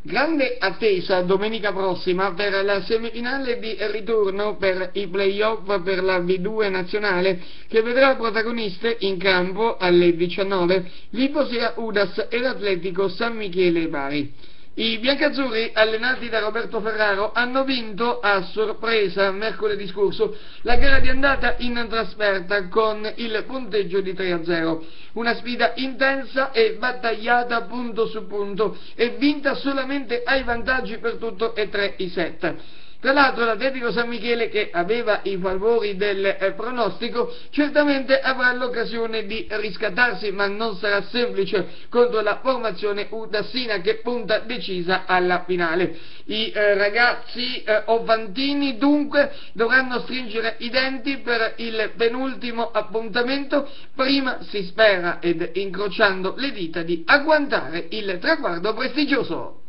Grande attesa domenica prossima per la semifinale di ritorno per i playoff per la V2 nazionale che vedrà protagoniste in campo alle 19 l'Iposea Udas e l'Atletico San Michele Bari. I biancazzurri, allenati da Roberto Ferraro, hanno vinto a sorpresa mercoledì scorso la gara di andata in trasferta con il punteggio di 3-0. Una sfida intensa e battagliata punto su punto e vinta solamente ai vantaggi per tutto e tre i set. Tra l'altro l'Atletico San Michele che aveva i favori del eh, pronostico certamente avrà l'occasione di riscattarsi ma non sarà semplice contro la formazione Udassina che punta decisa alla finale. I eh, ragazzi eh, ovantini dunque dovranno stringere i denti per il penultimo appuntamento prima si spera ed incrociando le dita di agguantare il traguardo prestigioso.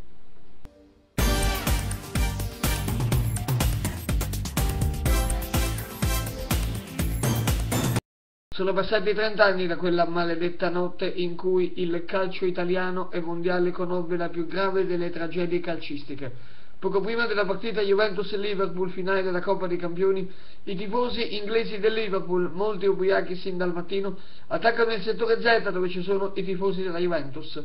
Sono passati 30 anni da quella maledetta notte in cui il calcio italiano e mondiale conobbe la più grave delle tragedie calcistiche. Poco prima della partita Juventus-Liverpool finale della Coppa dei Campioni, i tifosi inglesi del Liverpool, molti ubriachi sin dal mattino, attaccano il settore Z dove ci sono i tifosi della Juventus.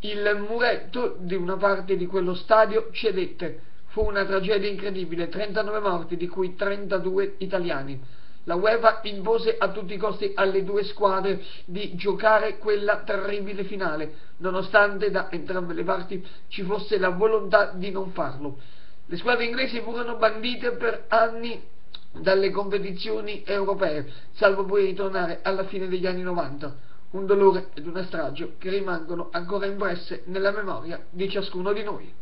Il muretto di una parte di quello stadio cedette. Fu una tragedia incredibile, 39 morti, di cui 32 italiani. La UEFA impose a tutti i costi alle due squadre di giocare quella terribile finale, nonostante da entrambe le parti ci fosse la volontà di non farlo. Le squadre inglesi furono bandite per anni dalle competizioni europee, salvo poi ritornare alla fine degli anni 90. Un dolore ed una strage che rimangono ancora impresse nella memoria di ciascuno di noi.